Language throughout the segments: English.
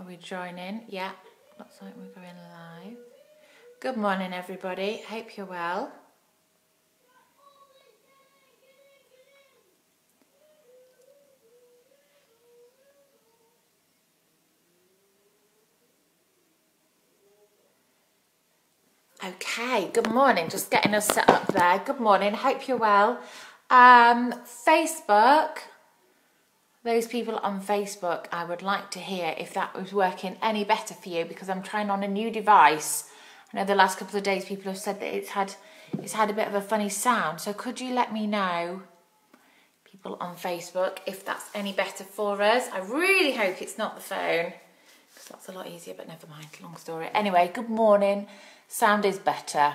Are we joining? Yeah, looks like we're going live. Good morning, everybody. Hope you're well. Okay, good morning. Just getting us set up there. Good morning. Hope you're well. Um, Facebook, those people on Facebook, I would like to hear if that was working any better for you because I'm trying on a new device. I know the last couple of days people have said that it's had it's had a bit of a funny sound. So could you let me know, people on Facebook, if that's any better for us? I really hope it's not the phone because that's a lot easier, but never mind. Long story. Anyway, good morning. Sound is better.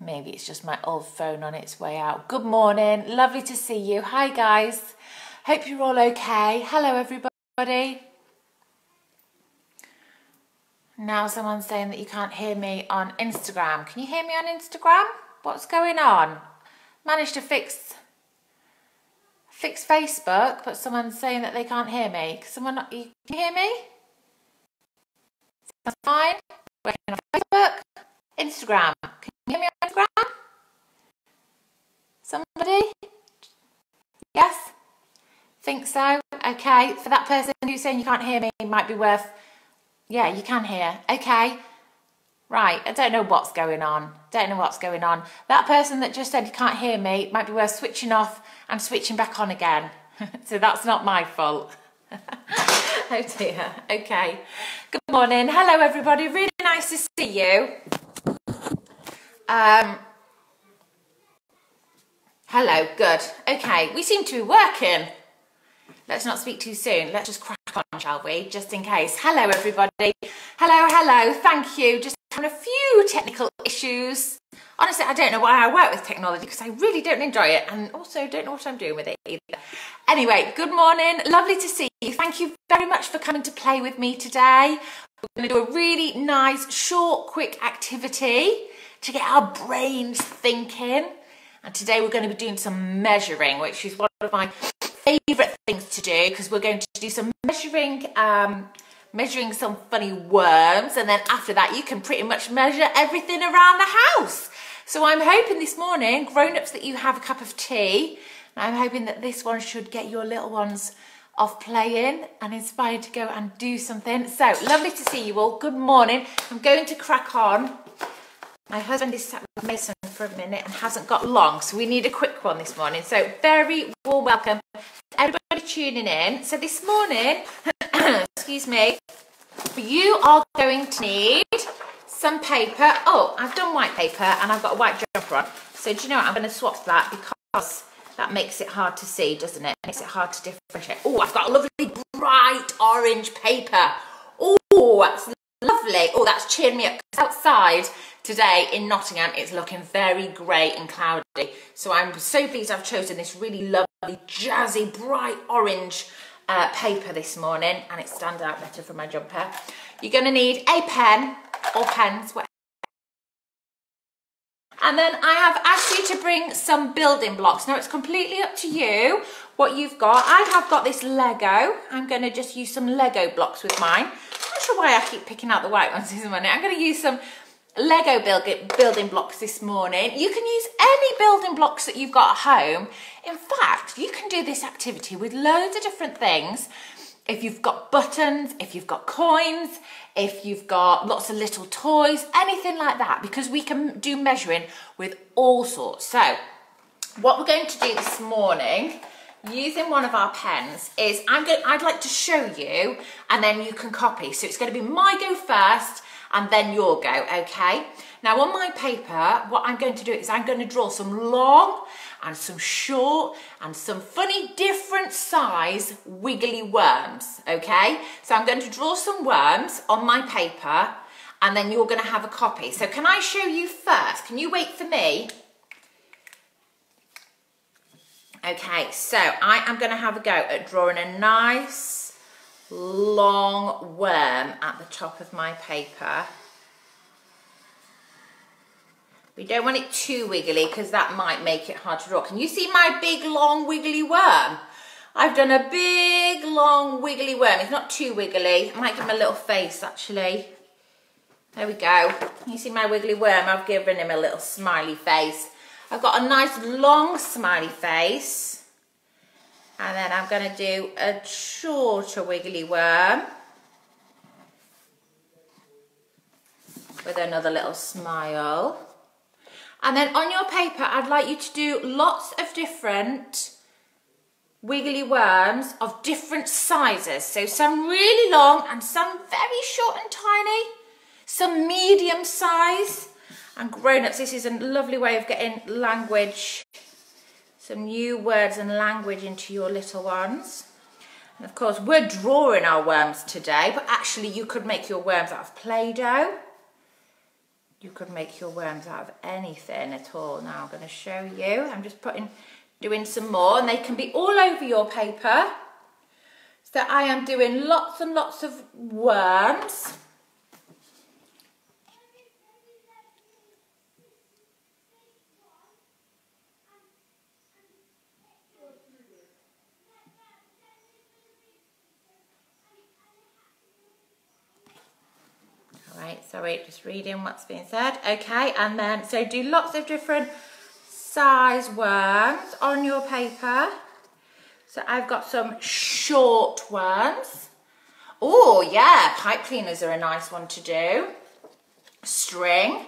Maybe it's just my old phone on its way out. Good morning. Lovely to see you. Hi, guys. Hope you're all okay. Hello, everybody. Now someone's saying that you can't hear me on Instagram. Can you hear me on Instagram? What's going on? Managed to fix fix Facebook, but someone's saying that they can't hear me. Can someone, you, can you hear me? That's fine. Working on Facebook, Instagram. Can you hear me on Instagram? Somebody? Yes? Think so? Okay. For that person who's saying you can't hear me, it might be worth. Yeah, you can hear. Okay. Right. I don't know what's going on. Don't know what's going on. That person that just said you can't hear me might be worth switching off and switching back on again. so that's not my fault. oh dear. Okay. Good morning. Hello, everybody. Really nice to see you. Um, hello. Good. Okay. We seem to be working. Let's not speak too soon. Let's just crack on, shall we? Just in case. Hello, everybody. Hello, hello. Thank you. Just having a few technical issues. Honestly, I don't know why I work with technology because I really don't enjoy it and also don't know what I'm doing with it either. Anyway, good morning. Lovely to see you. Thank you very much for coming to play with me today. We're going to do a really nice, short, quick activity to get our brains thinking. And today we're going to be doing some measuring, which is one of my favourite things to do because we're going to do some measuring, um, measuring some funny worms. And then after that, you can pretty much measure everything around the house. So I'm hoping this morning, grown-ups, that you have a cup of tea. I'm hoping that this one should get your little ones off playing and inspired to go and do something. So lovely to see you all. Good morning. I'm going to crack on. My husband is sat with Mason for a minute and hasn't got long, so we need a quick one this morning. So very warm welcome everybody tuning in. So this morning, excuse me, you are going to need some paper. Oh, I've done white paper and I've got a white jumper on. So do you know what? I'm going to swap that because that makes it hard to see, doesn't it? Makes it hard to differentiate. Oh, I've got a lovely bright orange paper. Oh, that's lovely. Oh, that's cheering me up. Outside today in Nottingham, it's looking very grey and cloudy. So I'm so pleased I've chosen this really lovely, jazzy, bright orange uh, paper this morning and it stands out better from my jumper. You're going to need a pen or pens, whatever. and then I have asked you to bring some building blocks. Now it's completely up to you what you've got. I have got this Lego. I'm going to just use some Lego blocks with mine. Sure why I keep picking out the white ones this morning. I'm going to use some Lego building blocks this morning. You can use any building blocks that you've got at home. In fact, you can do this activity with loads of different things. If you've got buttons, if you've got coins, if you've got lots of little toys, anything like that, because we can do measuring with all sorts. So what we're going to do this morning using one of our pens is I'm going I'd like to show you and then you can copy. So it's going to be my go first and then your go, okay? Now on my paper, what I'm going to do is I'm going to draw some long and some short and some funny different size wiggly worms, okay? So I'm going to draw some worms on my paper and then you're going to have a copy. So can I show you first? Can you wait for me? Okay, so I am going to have a go at drawing a nice long worm at the top of my paper. We don't want it too wiggly because that might make it hard to draw. Can you see my big long wiggly worm? I've done a big, long, wiggly worm. It's not too wiggly. I might give him a little face, actually. There we go. You see my wiggly worm? I've given him a little smiley face. I've got a nice, long, smiley face. And then I'm going to do a shorter wiggly worm. With another little smile. And then on your paper, I'd like you to do lots of different wiggly worms of different sizes. So some really long and some very short and tiny, some medium size. And grown-ups, this is a lovely way of getting language, some new words and language into your little ones. And of course, we're drawing our worms today, but actually you could make your worms out of Play-Doh. You could make your worms out of anything at all. Now I'm going to show you. I'm just putting doing some more and they can be all over your paper. So I am doing lots and lots of worms. Sorry, just reading what's being said. Okay, and then, so do lots of different size worms on your paper. So I've got some short worms. Oh yeah, pipe cleaners are a nice one to do. String,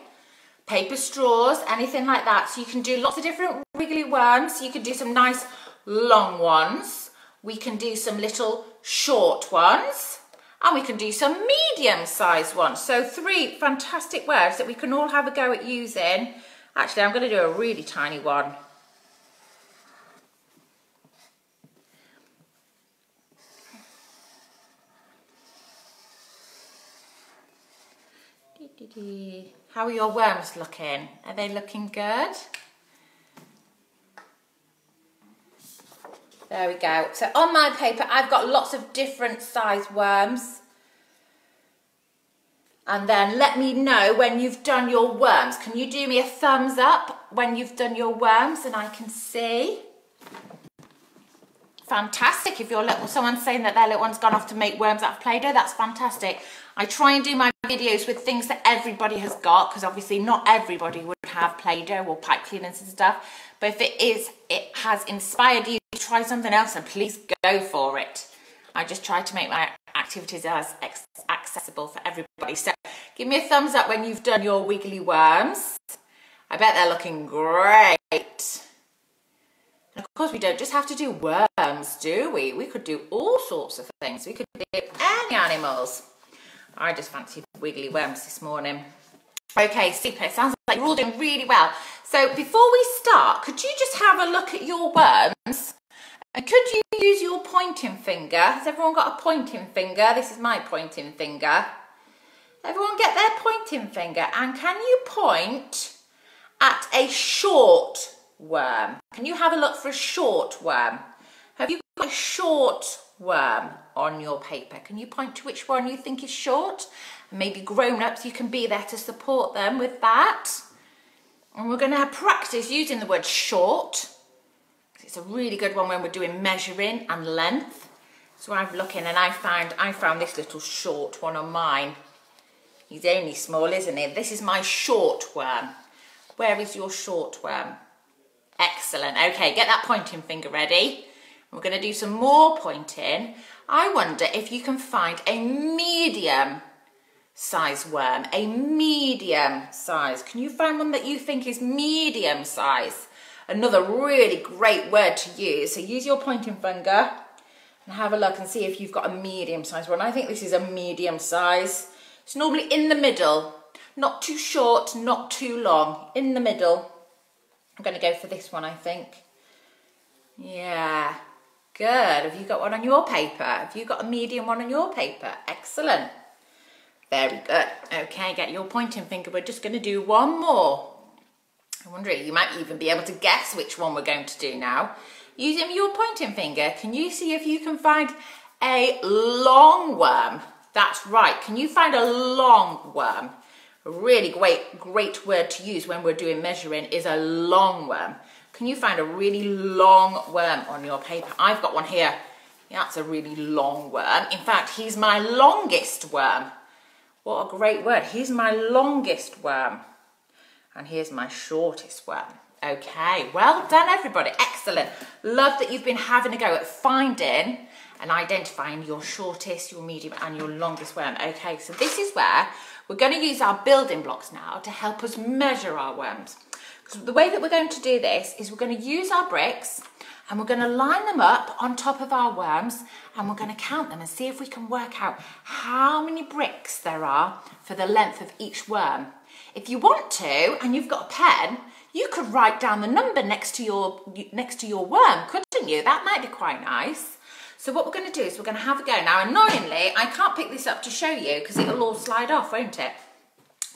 paper straws, anything like that. So you can do lots of different wiggly worms. You can do some nice long ones. We can do some little short ones. And we can do some medium sized ones. So three fantastic words that we can all have a go at using Actually, I'm to do a really tiny one. How are your worms looking? Are they looking good? There we go. So on my paper, I've got lots of different size worms and then let me know when you've done your worms. Can you do me a thumbs up when you've done your worms and I can see? Fantastic. If your little someone's saying that their little one's gone off to make worms out of Play-Doh, that's fantastic. I try and do my videos with things that everybody has got because obviously not everybody would have Play-Doh or pipe cleaners and stuff. But if it is, it has inspired you try something else and please go for it. I just try to make my activities as accessible for everybody. So give me a thumbs up when you've done your wiggly worms. I bet they're looking great. And of course, we don't just have to do worms, do we? We could do all sorts of things. We could do any animals. I just fancied wiggly worms this morning. Okay, super. Sounds like you're all doing really well. So before we start, could you just have a look at your worms and could you use your pointing finger? Has everyone got a pointing finger? This is my pointing finger. Everyone get their pointing finger and can you point at a short worm? Can you have a look for a short worm? Have you got a short worm on your paper? Can you point to which one you think is short? maybe grown-ups, you can be there to support them with that. And we're going to have practice using the word short it's a really good one when we're doing measuring and length. So I'm looking and I found I found this little short one on mine. He's only small, isn't he? This is my short worm. Where is your short worm? Excellent. Okay, get that pointing finger ready. We're going to do some more pointing. I wonder if you can find a medium size worm, a medium size. Can you find one that you think is medium size? Another really great word to use. So use your pointing finger and have a look and see if you've got a medium size one. I think this is a medium size. It's normally in the middle, not too short, not too long, in the middle. I'm going to go for this one, I think. Yeah, good. Have you got one on your paper? Have you got a medium one on your paper? Excellent. Very good. Okay, get your pointing finger. We're just going to do one more. I wonder, you might even be able to guess which one we're going to do now. Using your pointing finger, can you see if you can find a long worm? That's right, can you find a long worm? A really great, great word to use when we're doing measuring is a long worm. Can you find a really long worm on your paper? I've got one here. Yeah, that's a really long worm. In fact, he's my longest worm. What a great word. He's my longest worm. And here's my shortest worm. Okay, well done everybody. Excellent. Love that you've been having a go at finding and identifying your shortest, your medium and your longest worm. Okay, so this is where we're going to use our building blocks now to help us measure our worms. The way that we're going to do this is we're going to use our bricks and we're going to line them up on top of our worms and we're going to count them and see if we can work out how many bricks there are for the length of each worm. If you want to and you've got a pen, you could write down the number next to your next to your worm, couldn't you? That might be quite nice. So what we're going to do is we're going to have a go. Now, annoyingly, I can't pick this up to show you because it'll all slide off, won't it?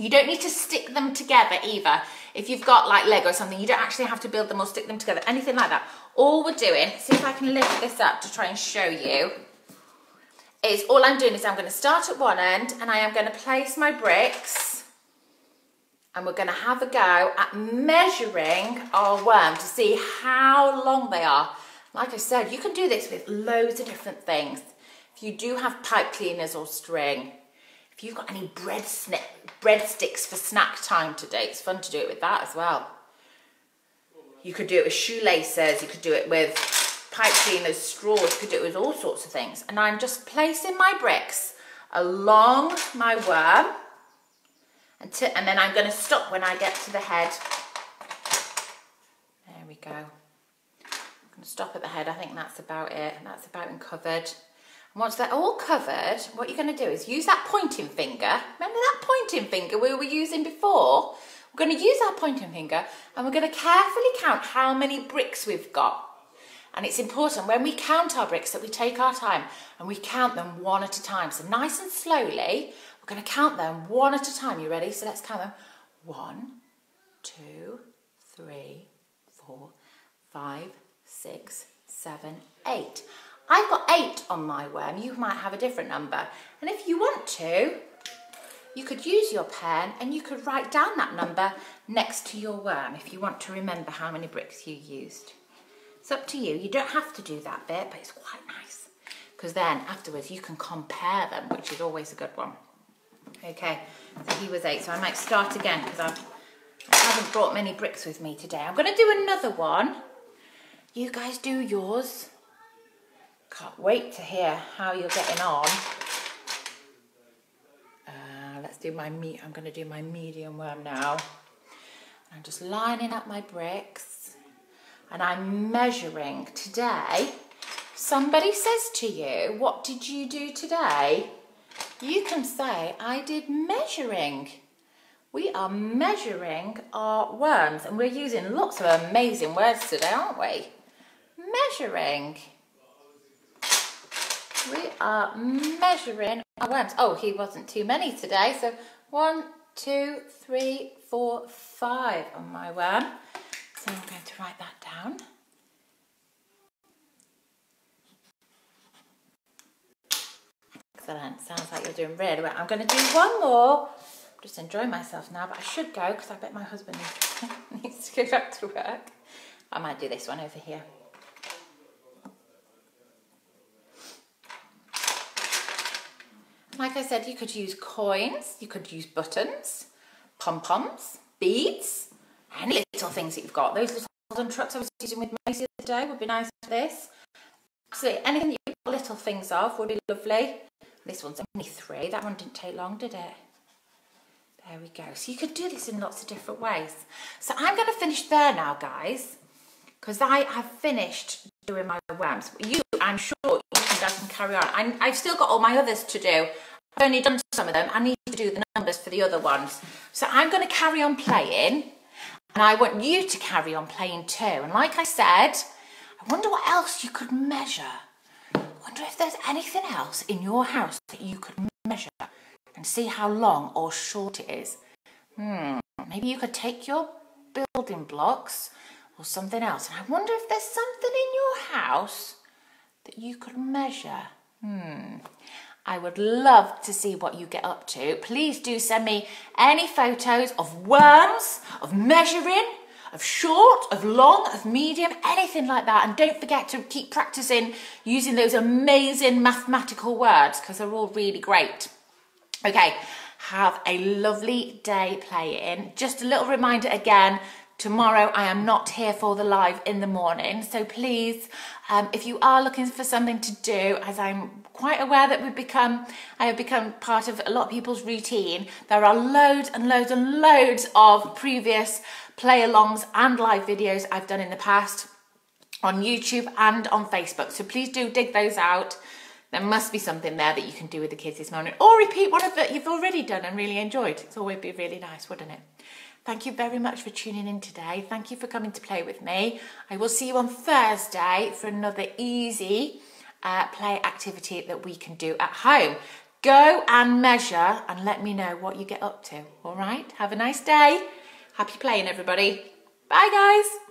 You don't need to stick them together either. If you've got like Lego or something, you don't actually have to build them or stick them together, anything like that. All we're doing, see if I can lift this up to try and show you, is all I'm doing is I'm going to start at one end and I am going to place my bricks and we're going to have a go at measuring our worm to see how long they are. Like I said, you can do this with loads of different things. If you do have pipe cleaners or string, if you've got any bread breadsticks for snack time today, it's fun to do it with that as well. You could do it with shoelaces, you could do it with pipe cleaners, straws, you could do it with all sorts of things. And I'm just placing my bricks along my worm and, and then I'm going to stop when I get to the head. There we go I'm gonna stop at the head. I think that's about it. That's about uncovered. And once they're all covered, what you're going to do is use that pointing finger. Remember that pointing finger we were using before? We're going to use our pointing finger and we're going to carefully count how many bricks we've got. And it's important when we count our bricks that we take our time and we count them one at a time. So nice and slowly, we're going to count them one at a time. You ready? So let's count them. One, two, three, four, five, six, seven, eight. I've got eight on my worm. You might have a different number. And if you want to, you could use your pen and you could write down that number next to your worm if you want to remember how many bricks you used. It's up to you. You don't have to do that bit, but it's quite nice. Because then afterwards you can compare them, which is always a good one. Okay, so he was eight. So I might start again because I haven't brought many bricks with me today. I'm going to do another one you guys do yours. Can't wait to hear how you're getting on. Uh, let's do my meat. I'm going to do my medium worm now. I'm just lining up my bricks and I'm measuring today. Somebody says to you, what did you do today? You can say, I did measuring. We are measuring our worms and we're using lots of amazing words today, aren't we? measuring. We are measuring our worms. Oh, he wasn't too many today. So one, two, three, four, five on my worm. So I'm going to write that down. Excellent. Sounds like you're doing really well. I'm going to do one more. Just enjoying myself now, but I should go because I bet my husband needs, needs to go back to work. I might do this one over here. Like I said, you could use coins, you could use buttons, pom-poms, beads, any little things that you've got. Those little golden trucks I was using with Macy the other day would be nice for this. Absolutely, anything that you've got little things of would be lovely. This one's only three. That one didn't take long, did it? There we go. So you could do this in lots of different ways. So I'm going to finish there now, guys, because I have finished doing my worms. You, I'm sure you guys can carry on. i I've still got all my others to do. Only done some of them. I need to do the numbers for the other ones. So I'm going to carry on playing and I want you to carry on playing too. And like I said, I wonder what else you could measure. I wonder if there's anything else in your house that you could measure and see how long or short it is. Hmm, maybe you could take your building blocks or something else. And I wonder if there's something in your house that you could measure. Hmm. I would love to see what you get up to. Please do send me any photos of worms, of measuring, of short, of long, of medium, anything like that. And don't forget to keep practicing using those amazing mathematical words because they're all really great. Okay, have a lovely day playing. Just a little reminder again, tomorrow I am not here for the live in the morning. So please, um, if you are looking for something to do, as I'm quite aware that we've become, I have become part of a lot of people's routine, there are loads and loads and loads of previous play alongs and live videos I've done in the past on YouTube and on Facebook. So please do dig those out. There must be something there that you can do with the kids this morning or repeat one of that you've already done and really enjoyed. It's always be really nice, wouldn't it? Thank you very much for tuning in today. Thank you for coming to play with me. I will see you on Thursday for another easy uh, play activity that we can do at home. Go and measure and let me know what you get up to. All right? Have a nice day. Happy playing, everybody. Bye, guys.